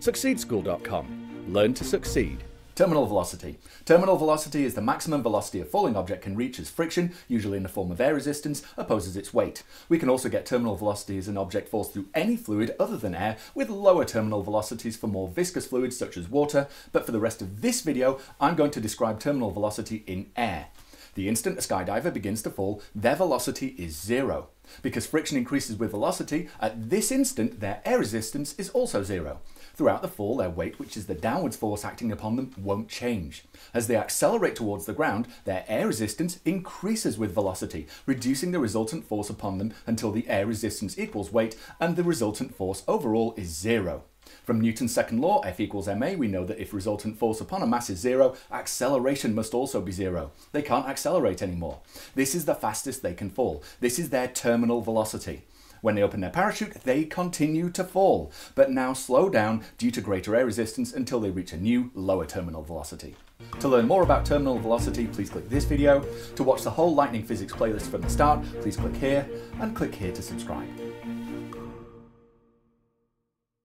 Succeedschool.com. Learn to succeed. Terminal velocity. Terminal velocity is the maximum velocity a falling object can reach as friction, usually in the form of air resistance, opposes its weight. We can also get terminal velocity as an object falls through any fluid other than air, with lower terminal velocities for more viscous fluids such as water, but for the rest of this video, I'm going to describe terminal velocity in air. The instant a skydiver begins to fall, their velocity is zero. Because friction increases with velocity, at this instant their air resistance is also zero. Throughout the fall, their weight, which is the downwards force acting upon them, won't change. As they accelerate towards the ground, their air resistance increases with velocity, reducing the resultant force upon them until the air resistance equals weight and the resultant force overall is zero. From Newton's second law, F equals ma, we know that if resultant force upon a mass is zero, acceleration must also be zero. They can't accelerate anymore. This is the fastest they can fall. This is their terminal velocity. When they open their parachute, they continue to fall, but now slow down due to greater air resistance until they reach a new, lower terminal velocity. To learn more about terminal velocity, please click this video. To watch the whole Lightning Physics playlist from the start, please click here, and click here to subscribe.